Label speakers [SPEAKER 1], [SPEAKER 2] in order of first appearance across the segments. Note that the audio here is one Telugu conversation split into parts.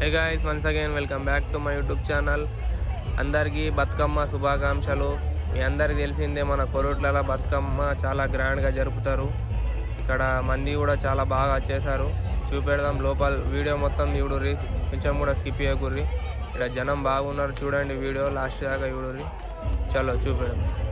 [SPEAKER 1] Hey guys once again welcome back to my YouTube channel అందరికీ బతుకమ్మ శుభాకాంక్షలు. మీ అందరికీ తెలిసిందే మన కొరుట్లలో బతుకమ్మ చాలా గ్రాండ్గా జరుపుతారు. ఇక్కడ మంది కూడా చాలా బాగా చేశారు. చూపెడదాం లోపల వీడియో మొత్తం చూడుర్రి. కొంచెం కూడా స్కిప్ చేయకూర్రి. ఇక్కడ జనం బాగున్నారు చూడండి వీడియో లాస్ట్ దాకా చూడుర్రి. చలో చూపెడదాం.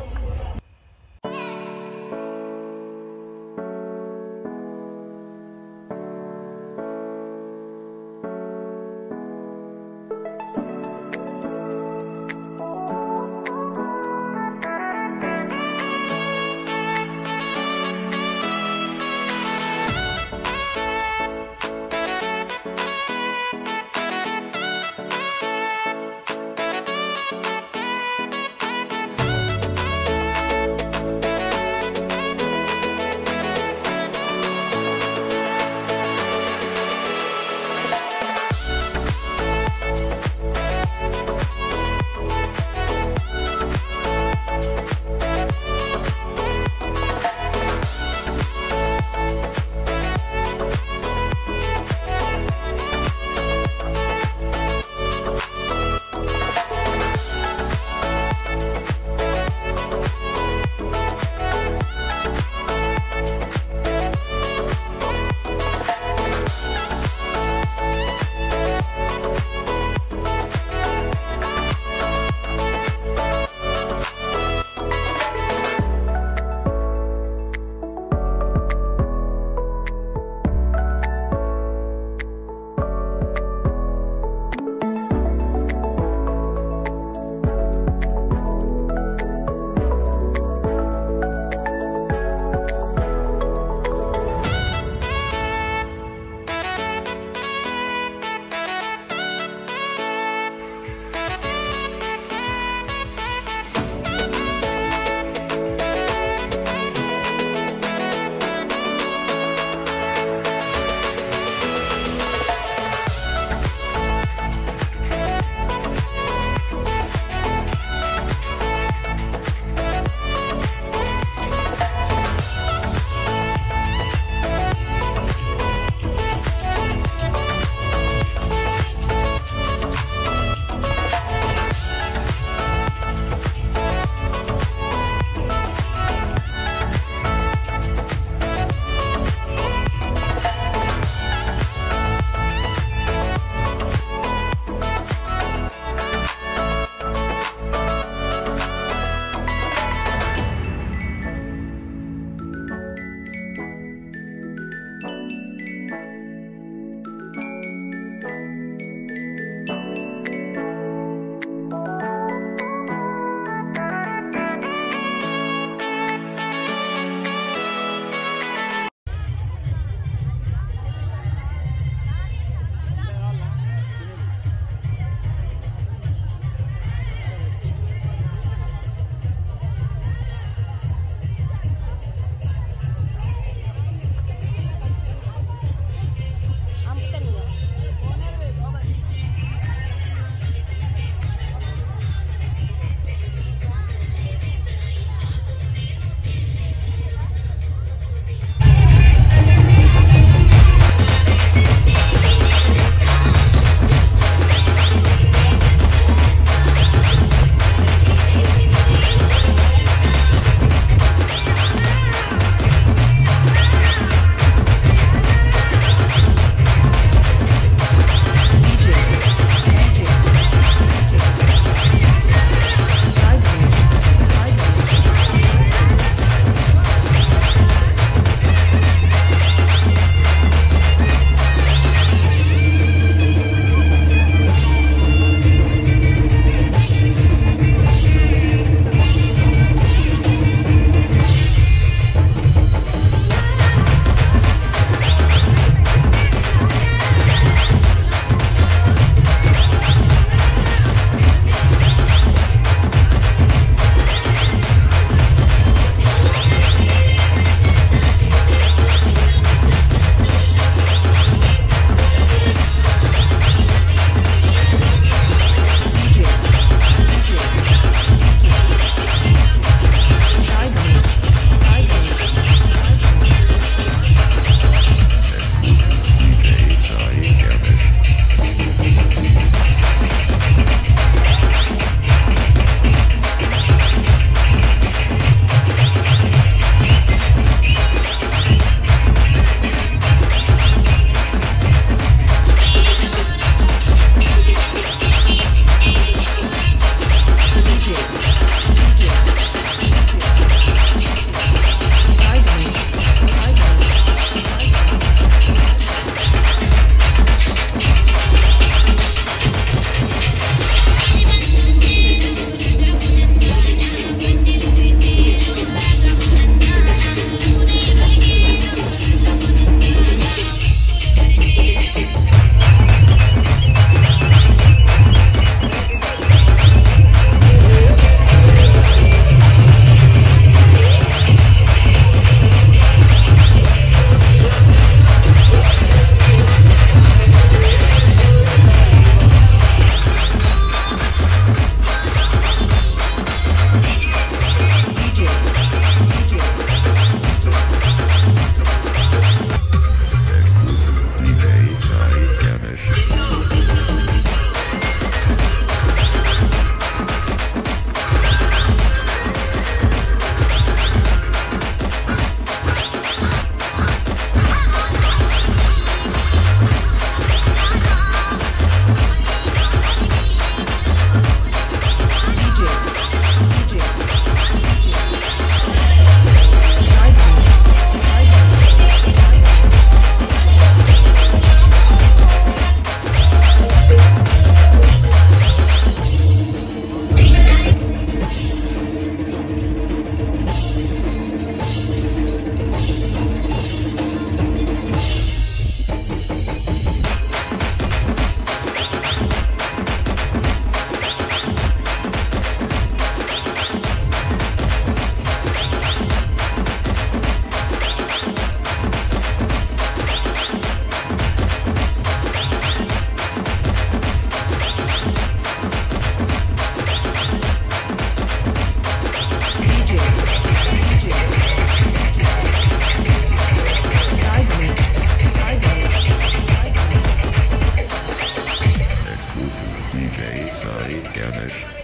[SPEAKER 2] Finish.